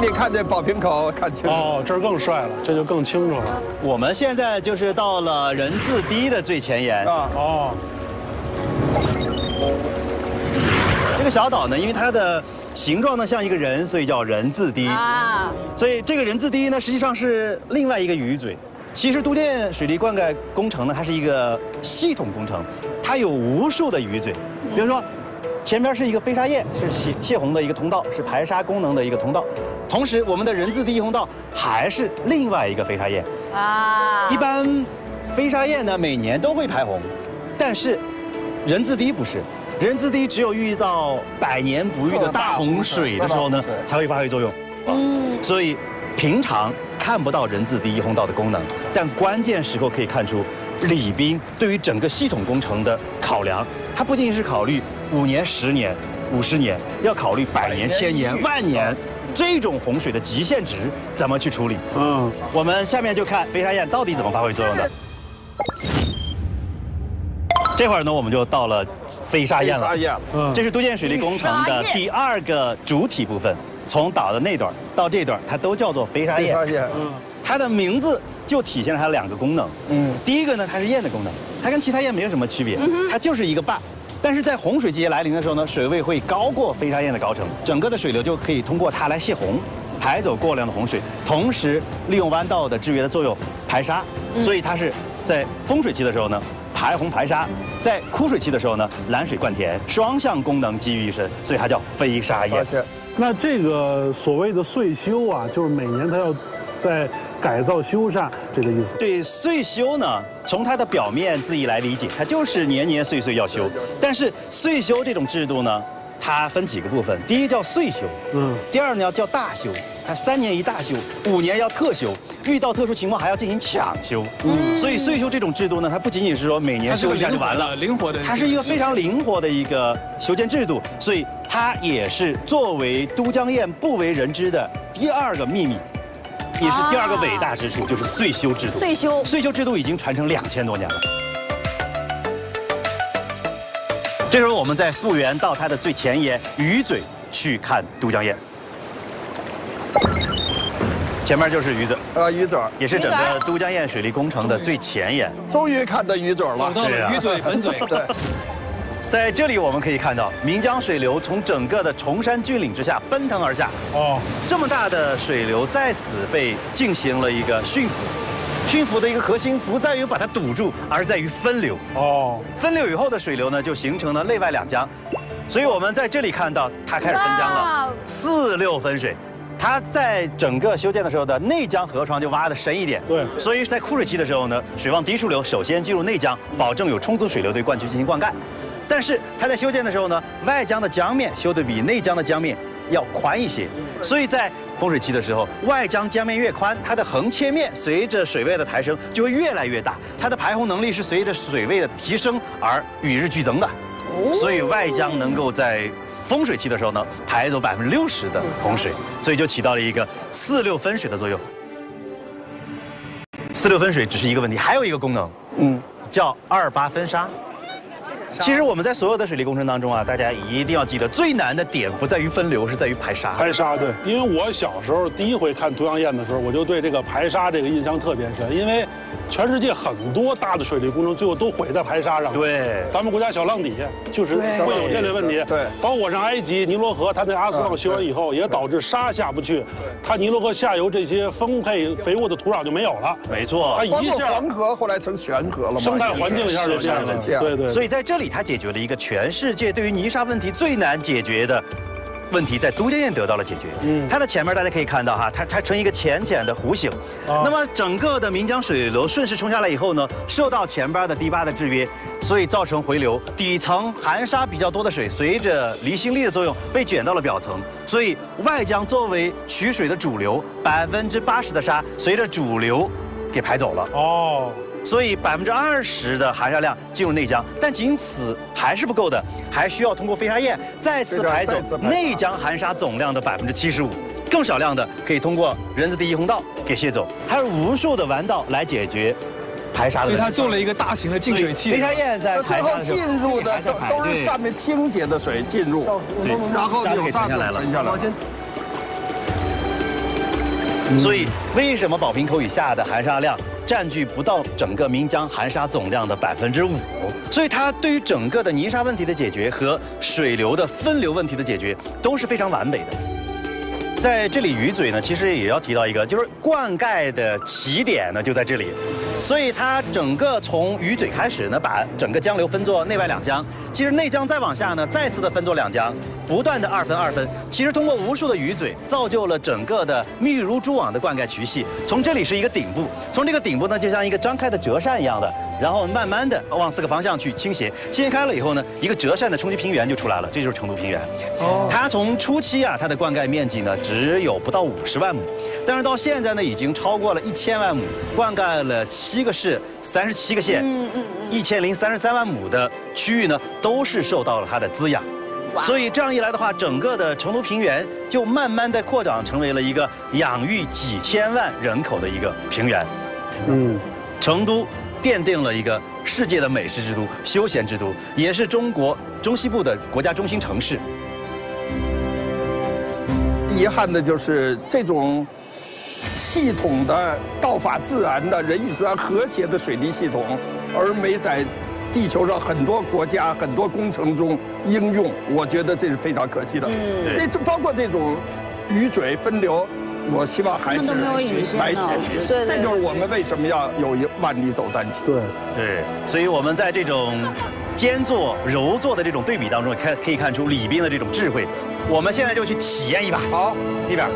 你看这宝瓶口看清楚。哦，这儿更帅了，这就更清楚了。我们现在就是到了人字堤的最前沿。啊，哦，这个小岛呢，因为它的形状呢像一个人，所以叫人字堤。啊，所以这个人字堤呢，实际上是另外一个鱼嘴。其实都建水利灌溉工程呢，它是一个系统工程，它有无数的鱼嘴。比如说，前边是一个飞沙堰，是泄泄洪的一个通道，是排沙功能的一个通道。同时，我们的人字堤洪道还是另外一个飞沙堰。啊，一般飞沙堰呢每年都会排洪，但是人字堤不是，人字堤只有遇到百年不遇的大洪水的时候呢才会发挥作用。嗯，所以平常看不到人字堤一洪道的功能，但关键时刻可以看出李斌对于整个系统工程的考量。他不仅是考虑五年、十年、五十年，要考虑百年、千年、万年这种洪水的极限值怎么去处理。嗯，我们下面就看飞沙堰到底怎么发挥作用的。这会儿呢，我们就到了飞沙堰了。飞沙堰，嗯这是都建水利工程的第二个主体部分，从岛的那段到这段，它都叫做飞沙堰。沙堰，嗯，它的名字就体现了它两个功能。嗯，第一个呢，它是堰的功能，它跟其他堰没有什么区别，它就是一个坝。但是在洪水季节来临的时候呢，水位会高过飞沙堰的高程，整个的水流就可以通过它来泄洪，排走过量的洪水，同时利用弯道的制约的作用排沙。所以它是在丰水期的时候呢排洪排沙，在枯水期的时候呢拦水灌田，双向功能集于一身，所以它叫飞沙堰那这个所谓的岁修啊，就是每年它要在改造修缮，这个意思。对岁修呢，从它的表面字义来理解，它就是年年岁岁要修。但是岁修这种制度呢，它分几个部分，第一叫岁修，嗯，第二呢叫大修，它三年一大修，五年要特修，遇到特殊情况还要进行抢修。嗯，所以岁修这种制度呢，它不仅仅是说每年修一下就完了，灵活的，它是一个非常灵活的一个修建制度，所以它也是作为都江堰不为人知的第二个秘密，也是第二个伟大之处，就是岁修制度。岁修岁修制度已经传承两千多年了。这时候我们在溯源到它的最前沿鱼嘴去看都江堰，前面就是鱼嘴，啊，鱼嘴，也是整个都江堰水利工程的最前沿。终于看到鱼嘴儿了。到对啊了。鱼嘴本嘴，对，在这里我们可以看到岷江水流从整个的崇山峻岭之下奔腾而下，哦，这么大的水流在此被进行了一个驯服。驯服的一个核心不在于把它堵住，而在于分流。哦，分流以后的水流呢，就形成了内外两江，所以我们在这里看到它开始分江了，四六分水。它在整个修建的时候的内江河床就挖的深一点，对所以在枯水期的时候呢，水往低处流，首先进入内江，保证有充足水流对灌区进行灌溉。但是它在修建的时候呢，外江的江面修得比内江的江面要宽一些，所以在丰水期的时候，外江江面越宽，它的横切面随着水位的抬升就会越来越大，它的排洪能力是随着水位的提升而与日俱增的。所以外江能够在丰水期的时候呢，排走百分之六十的洪水，所以就起到了一个四六分水的作用。四六分水只是一个问题，还有一个功能，嗯，叫二八分沙。其实我们在所有的水利工程当中啊，大家一定要记得，最难的点不在于分流，是在于排沙。排沙对，因为我小时候第一回看都江堰的时候，我就对这个排沙这个印象特别深，因为全世界很多大的水利工程最后都毁在排沙上。，对，咱们国家小浪底下就是会有这类问题。对包括我上埃及尼罗河，它那阿斯旺修完以后，也导致沙下不去，它尼罗河下游这些丰沛肥沃的土壤就没有了，没错它。包括一下黄河后来成悬河了嘛，生态环境一下就变了。是这样对对，所以在这里，它解决了一个全世界对于泥沙问题最难解决的问题，在都江堰得到了解决。嗯它的前面大家可以看到哈，它它呈一个浅浅的弧形。哦那么整个的岷江水流顺势冲下来以后呢，受到前边的堤坝的制约，所以造成回流，底层含沙比较多的水随着离心力的作用被卷到了表层，所以外江作为取水的主流，百分之八十的沙随着主流给排走了。哦，所以百分之二十的含沙量进入内江，但仅此还是不够的，还需要通过飞沙堰再次排走内江含沙总量的百分之七十五，更少量的可以通过人字第一洪道给卸走。它是无数的弯道来解决排沙的所以问题。他做了一个大型的净水器飞。沙堰在那最后进入的都都是上面清洁的水进入，然后有沙子沉下来了。沉下来了。所以为什么宝瓶口以下的含沙量占据不到整个岷江含沙总量的百分之五？所以它对于整个的泥沙问题的解决和水流的分流问题的解决都是非常完美的。在这里鱼嘴呢，其实也要提到一个，就是灌溉的起点呢就在这里。所以它整个从鱼嘴开始呢，把整个江流分作内外两江。其实内江再往下呢，再次的分作两江，不断的二分二分。其实通过无数的鱼嘴，造就了整个的密如蛛网的灌溉渠系。从这里是一个顶部，从这个顶部呢，就像一个张开的折扇一样的，然后慢慢的往四个方向去倾斜。倾斜开了以后呢，一个折扇的冲击平原就出来了，这就是成都平原。哦，它从初期啊，它的灌溉面积呢只有不到五十万亩，但是到现在呢，已经超过了一千万亩，灌溉了七个市、三十七个县，嗯嗯嗯，一千零三十三万亩的区域呢，都是受到了它的滋养。所以这样一来的话，整个的成都平原就慢慢的扩展成为了一个养育几千万人口的一个平原。嗯，成都奠定了一个世界的美食之都、休闲之都，也是中国中西部的国家中心城市。遗憾的就是这种系统的道法自然的人与自然和谐的水利系统，而没在地球上很多国家很多工程中应用，我觉得这是非常可惜的。嗯，这这包括这种雨水分流，我希望还是都没有引进来学习。对，这就是我们为什么要有一万里走单骑。对对，所以我们在这种兼做柔做的这种对比当中，看可以看出李斌的这种智慧。我们现在就去体验一把，好，那边。